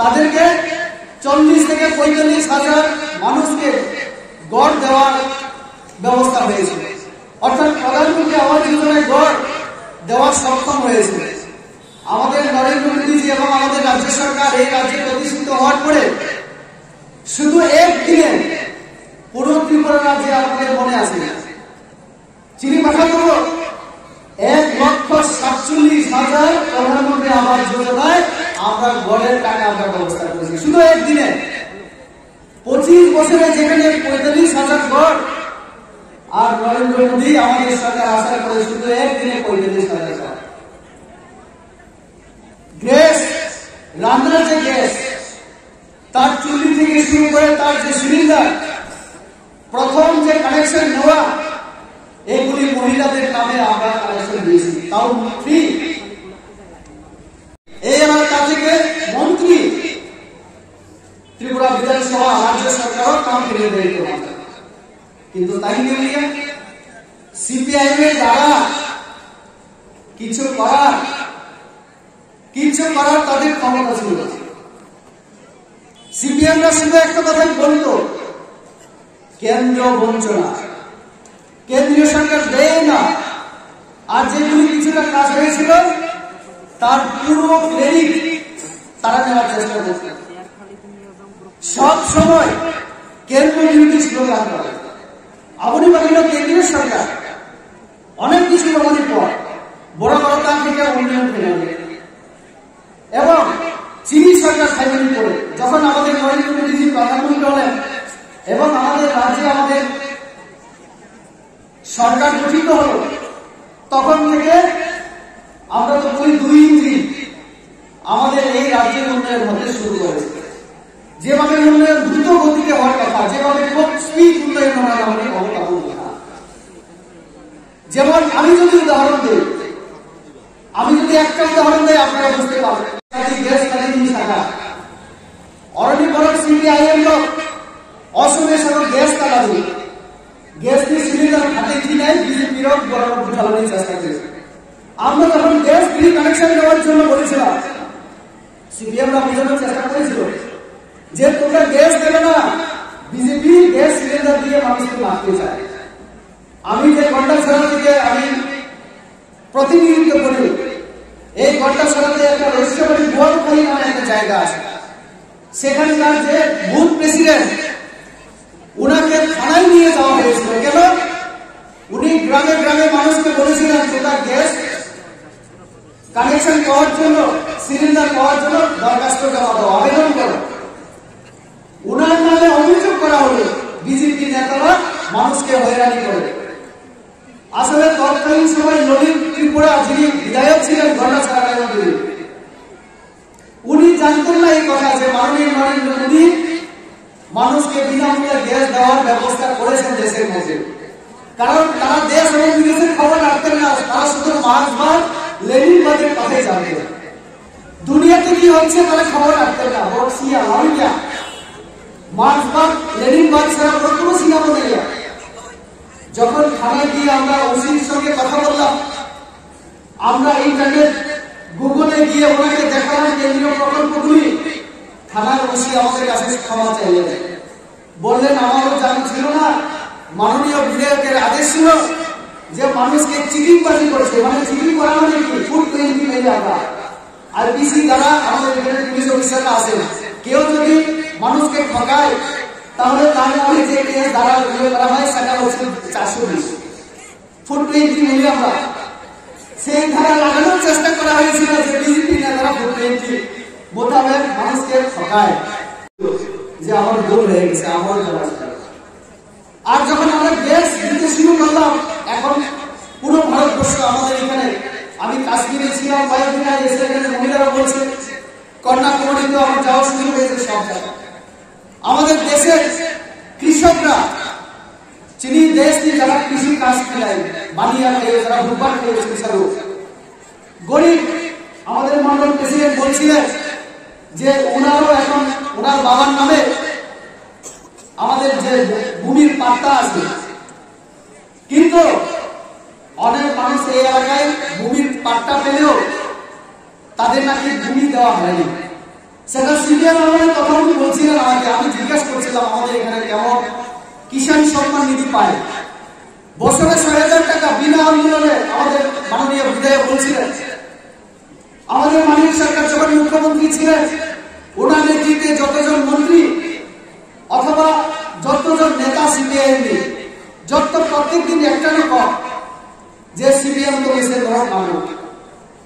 তাদেরকে চল্লিশ থেকে পঁয়তাল্লিশ হাজার মানুষকে গড় দেওয়ার ব্যবস্থা হয়েছে। অর্থাৎ প্রধানমন্ত্রী আবাস যোজনায় গড় দেওয়ার সক্ষম হয়েছে। আমাদের নরেন্দ্র মোদীজি এবং আমাদের রাজ্য সরকার এই রাজ্যে প্রতিষ্ঠিত হওয়ার পরে শুধু একদিনে পুরো ত্রিপুরা রাজ্যে আমাদের মনে আছে চিনি পাঠাবো এক লক্ষ সাতচল্লিশ হাজার প্রধানমন্ত্রী আবাস যোজনায় আমরা গড়ের টাকা আমরা ব্যবস্থা করেছি। শুধু একদিনে। পঁচিশ বছরে যেখানে পঁয়তাল্লিশ হাজার গড়, আর নরেন্দ্র মোদী আমাদের সরকার আশা করে শুধু একদিনে পঁয়তাল্লিশ হাজার গড় গ্যাস রান্নার যে গ্যাস তার চুল্লি থেকে শুরু করে তার যে সিলিন্ডার, প্রথম যে কানেকশন নেওয়া, এগুলি মহিলাদের নামে আমরা কালেকশন দিয়েছি তাও ফ্রি এই এলাকা থেকে মন্ত্রী, ত্রিপুরা বিধানসভা রাজ্য সরকারও কাম ফিরে দিতে কিন্তু তাই নিয়ে সিপিআইএম এর যারা কিছু করার কিছু করার তাদের ক্ষমতা ছিল। সিপিএমরা শুধু একটা কথাই বলতো কেন্দ্র বঞ্চনা। কেন্দ্রীয় সরকার দেয় না। আর যেগুলি কিছুটা কাজ হয়েছিল, তার পুরো ক্রেডিট তারা নেওয়ার চেষ্টা করছে। সব সময় কেন্দ্র বিরোধী স্লোগান করে। আপনি বাকিল কেন্দ্রীয় সরকার। অনেক কিছু আমাদের পর বড় বড় কাম থেকে উন্নয়ন ফেলে এবং চিনি সরকার ফাইনালি করে। যখন আমাদের নরেন্দ্র মোদীজি প্রধানমন্ত্রী হলেন, এবং আমাদের রাজ্যে আমাদের সরকার গঠিত হলো, তখন থেকে আমরা তো বলি দুই ইঞ্জিন আমাদের এই রাজ্যের উন্নয়ন হতে শুরু করেছে যেভাবে উন্নয়ন দ্রুত গতিতে হওয়ার কথা, যেভাবে খুব স্পিড উন্নয়ন হওয়ার ক্ষমতা যেমন আমি যদি উদাহরণ দিই আমি যদি একটা উদাহরণ দিই আপনারা বুঝতে পারবেন গ্যাস কালিনী শাখা অরণি বরক সিপিআইএম লোক অসমে সব গ্যাস তালা দিই গ্যাসটি সিলিন্ডার হাতে বিজেপির বরাবর চালানোর চেষ্টা করেছে। আমরা যখন গ্যাস ফ্রি কানেকশন দেওয়ার জন্য বলেছিলাম সিপিএমরা বোঝানোর চেষ্টা করেছিল যে তোমরা গ্যাস দেবে না বিজেপি গ্যাস সিলিন্ডার দিয়ে মানুষকে মারতে চায়। আমি যে ঘন্টাছড়া থেকে আমি প্রতিনিধিত্ব করি, এই ঘন্টাছড়াতে একটা রেজিস্ট্রেশন বোয়ালখালী নামে একটা জায়গা আছে। সেখানকার যে বুথ প্রেসিডেন্ট, উনাকে থানায় নিয়ে যাওয়া হয়েছিল। কেন? উনি গ্রামে গ্রামে মানুষকে বলেছিলেন তোমরা গ্যাস কানেকশন পাওয়ার জন্য সিলিন্ডার পাওয়ার জন্য দরখাস্ত জমা দাও আবেদন করো। উনার নামে অভিযোগ করা হলো বিজেপি নেতারা মানুষকে হয়রানি করে। আসলে তৎকালীন সময় নবীন ত্রিপুরা যিনি বিধায়ক ছিলেন ঘটনাছড়া মন্দির উনি জানতেন না এই কথা যে মাননীয় নরেন্দ্র মোদী মানুষকে বিনামূল্যে গ্যাস দেওয়ার ব্যবস্থা করেছেন দেশের মধ্যে। কারণ তারা দেশ এবং বিদেশের খবর রাখতেন না তারা শুধু মার্কসবাদ লেনিনবাদের কথাই জানতেন দুনিয়াতে কি হচ্ছে তারা খবর রাখতেন না লেনিনবাদ ছাড়া কোনো সিনেমা যখন থানায় গিয়ে আমরা ওসির সঙ্গে কথা বললাম, আমরা ইন্টারনেট গুগলে গিয়ে ওনাকে দেখালাম কেন্দ্রীয় প্রকল্পগুলি থানার ওসি আমাদের কাছে ক্ষমা চাইলেন। বললেন, আমারও জানা ছিল না, মাননীয় বিধায়কের ছিল যে মানুষকে চিটিং বাজি করেছে মানে চিটিং করা মানে কি? ফুড টোয়েন্টি মেলে আমরা? আর পিসি দ্বারা আমাদের এখানে পুলিশ অফিসাররা আছেন। কেউ যদি মানুষকে ঠকায়, তাহলে তার নামে যে কেস দ্বারা উল্লেখ করা হয়, সেটা হচ্ছে চারশো বিশ। ফুড টোয়েন্টি মেলে আমরা? সেই ধারা লাগানোর চেষ্টা করা হয়েছিল যে বিজেপি নেতারা ফুড টোয়েন্টি মোতাবেক মানুষকে ঠকায়। যে আমার ভুল হয়ে গেছে, আমার আর যখন আমরা গ্যাস দিতে শুরু করলাম, এখন পুরো ভারতবর্ষ আমাদের এখানে। আমি কাশ্মীরে ছিলাম কয়েকদিন আগে এসে এখানে মহিলারা বলছে কন্যাকুমারী তো আমার যাওয়া শুরু হয়েছে সব আমাদের দেশের কৃষকরা চিনি দেশ নিয়ে যারা কৃষি কাজ খেলায়, বানিয়া খেয়ে যারা ভূপাল খেয়ে কৃষক। গরিব, আমাদের মন্ডল প্রেসিডেন্ট বলছিলেন যে ওনারও এখন, ওনার বাবার নামে আমাদের যে ভূমির পাত্তা আছে। কিন্তু অনেক মানুষ এই এলাকায় ভূমির পাট্টা পেলেও তাদের নাকি ভূমি দেওয়া হয়নি। সেটা সিনিয়র আমাদের উনি বলছিলেন আমাকে। আমি জিজ্ঞাসা করছিলাম আমাদের এখানে কেমন কিষাণ সম্মান নিধি পায়। বছরে ছয় হাজার টাকা বিনা আন্দোলনে আমাদের মাননীয় বিধায়ক বলছিলেন। আমাদের মাননীয় সরকার যখন মুখ্যমন্ত্রী ছিলেন, ওনার নেতৃত্বে যতজন মন্ত্রী অথবা সিপিআইএম যত প্রত্যেক একটা না কম, যে সিপিএম তো এসে লড়াই নামক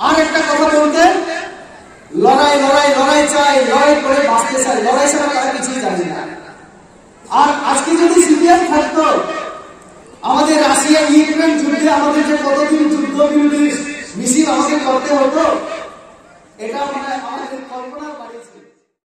আর একটা কথা বলতে, লড়াই লড়াই লড়াই চাই, লড়াই করে বাঁচতে চাই, লড়াই ছাড়া তারা কিছুই জানি না। আর আজকে যদি সিপিএম থাকতো, আমাদের রাশিয়া, ইউক্রেন যুদ্ধে আমাদের যে কতদিন যুদ্ধ বিরোধী মিছিল আমাদের করতে হতো এটা মানে আমাদের কল্পনা